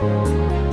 Música